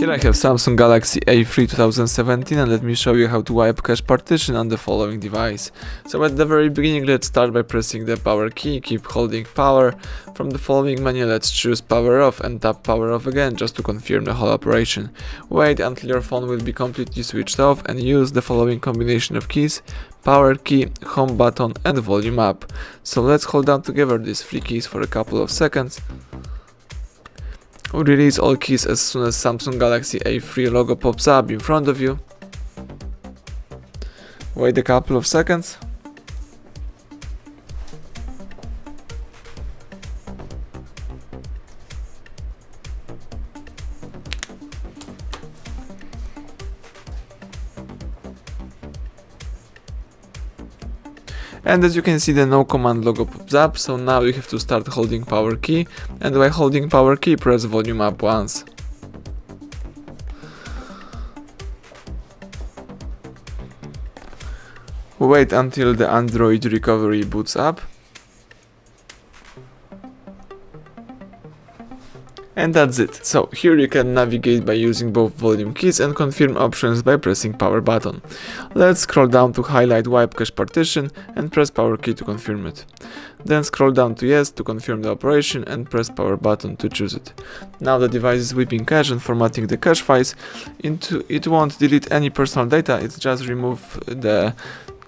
Here I have Samsung Galaxy A3 2017 and let me show you how to wipe cache partition on the following device. So at the very beginning let's start by pressing the power key, keep holding power. From the following menu let's choose power off and tap power off again just to confirm the whole operation. Wait until your phone will be completely switched off and use the following combination of keys, power key, home button and volume up. So let's hold down together these three keys for a couple of seconds Release all keys as soon as Samsung Galaxy A3 logo pops up in front of you. Wait a couple of seconds. And as you can see the no command logo pops up so now you have to start holding power key and by holding power key press volume up once. Wait until the Android recovery boots up And that's it. So here you can navigate by using both volume keys and confirm options by pressing power button. Let's scroll down to highlight wipe cache partition and press power key to confirm it. Then scroll down to yes to confirm the operation and press power button to choose it. Now the device is wiping cache and formatting the cache files. Into, it won't delete any personal data, it just remove the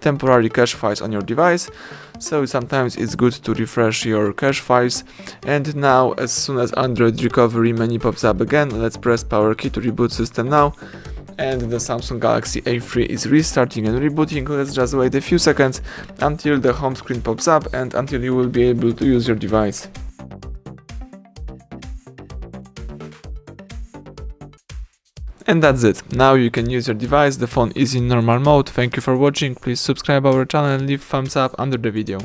temporary cache files on your device so sometimes it's good to refresh your cache files and now as soon as Android recovery menu pops up again let's press power key to reboot system now and the Samsung Galaxy A3 is restarting and rebooting. Let's just wait a few seconds until the home screen pops up and until you will be able to use your device. And that's it. Now you can use your device, the phone is in normal mode. Thank you for watching, please subscribe our channel and leave thumbs up under the video.